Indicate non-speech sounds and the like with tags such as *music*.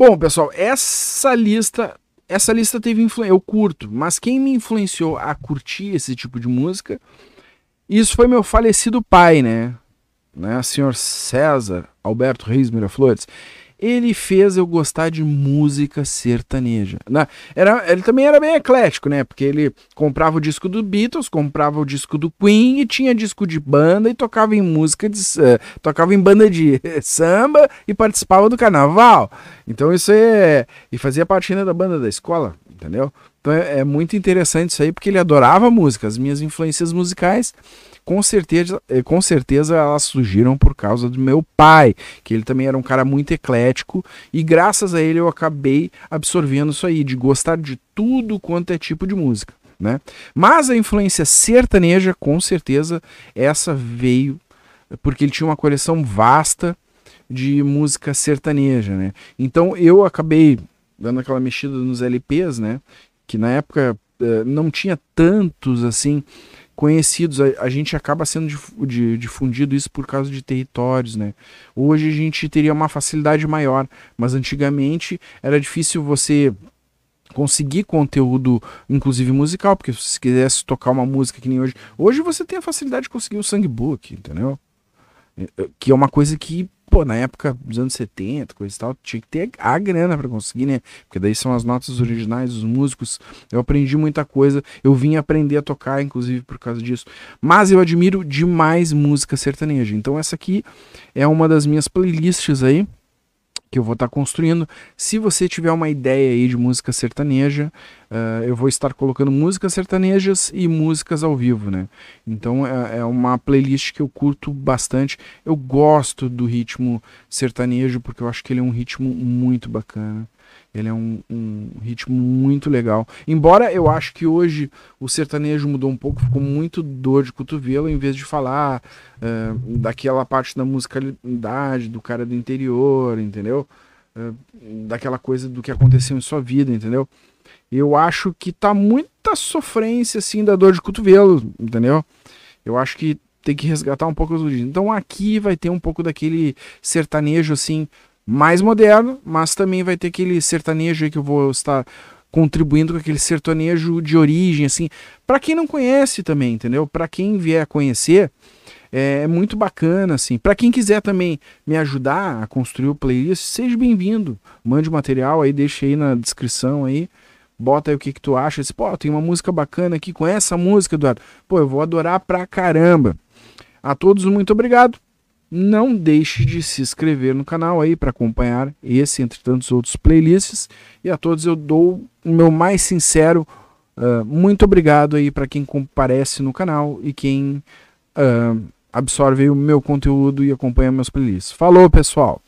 Bom, pessoal, essa lista, essa lista teve influência, eu curto, mas quem me influenciou a curtir esse tipo de música, isso foi meu falecido pai, né? né? Senhor César Alberto Reis Miraflores ele fez eu gostar de música sertaneja. Na, era, ele também era bem eclético, né? Porque ele comprava o disco do Beatles, comprava o disco do Queen e tinha disco de banda e tocava em música de uh, tocava em banda de *laughs* samba e participava do carnaval. Então isso é e fazia parte ainda da banda da escola, entendeu? Então é, é muito interessante isso aí porque ele adorava música, as minhas influências musicais com certeza, eh, com certeza elas surgiram por causa do meu pai, que ele também era um cara muito eclético e graças a ele eu acabei absorvendo isso aí, de gostar de tudo quanto é tipo de música, né? Mas a influência sertaneja, com certeza, essa veio porque ele tinha uma coleção vasta de música sertaneja, né? Então eu acabei dando aquela mexida nos LPs, né? Que na época eh, não tinha tantos assim conhecidos. A, gente acaba sendo difundido isso por causa de territórios, né? Hoje a gente teria uma facilidade maior, mas antigamente era difícil você conseguir conteúdo, inclusive musical, porque se quisesse tocar uma música que nem hoje, hoje você tem a facilidade de conseguir o songbook, entendeu? É, é, que é uma coisa que pô, na época dos anos 70, coisa e tal, tinha que ter a grana para conseguir, né? Porque daí são as notas originais dos músicos. Eu aprendi muita coisa, eu vim aprender a tocar, inclusive, por causa disso. Mas eu admiro demais música sertaneja. Então essa aqui é uma das minhas playlists aí que eu vou estar tá construindo. Se você tiver uma ideia aí de música sertaneja, uh, eu vou estar colocando músicas sertanejas e músicas ao vivo, né? Então é, é, uma playlist que eu curto bastante. Eu gosto do ritmo sertanejo porque eu acho que ele é um ritmo muito bacana. Ele é um, um, ritmo muito legal. Embora eu acho que hoje o sertanejo mudou um pouco, ficou muito dor de cotovelo, em vez de falar uh, daquela parte da musicalidade, do cara do interior, entendeu? Uh, daquela coisa do que aconteceu em sua vida, entendeu? Eu acho que tá muita sofrência, assim, da dor de cotovelo, entendeu? Eu acho que tem que resgatar um pouco do Então aqui vai ter um pouco daquele sertanejo, assim, mais moderno, mas também vai ter aquele sertanejo aí que eu vou estar contribuindo com aquele sertanejo de origem, assim, para quem não conhece também, entendeu? Para quem vier a conhecer, é, é muito bacana, assim. Para quem quiser também me ajudar a construir o playlist, seja bem-vindo. Mande o material aí, deixa aí na descrição aí. Bota aí o que, que tu acha. Diz, Pô, tem uma música bacana aqui com essa música, Eduardo. Pô, eu vou adorar pra caramba. A todos, muito obrigado. Não deixe de se inscrever no canal aí para acompanhar esse entre tantos outros playlists. E a todos eu dou o meu mais sincero uh, muito obrigado aí para quem comparece no canal e quem uh, absorve o meu conteúdo e acompanha meus playlists. Falou, pessoal!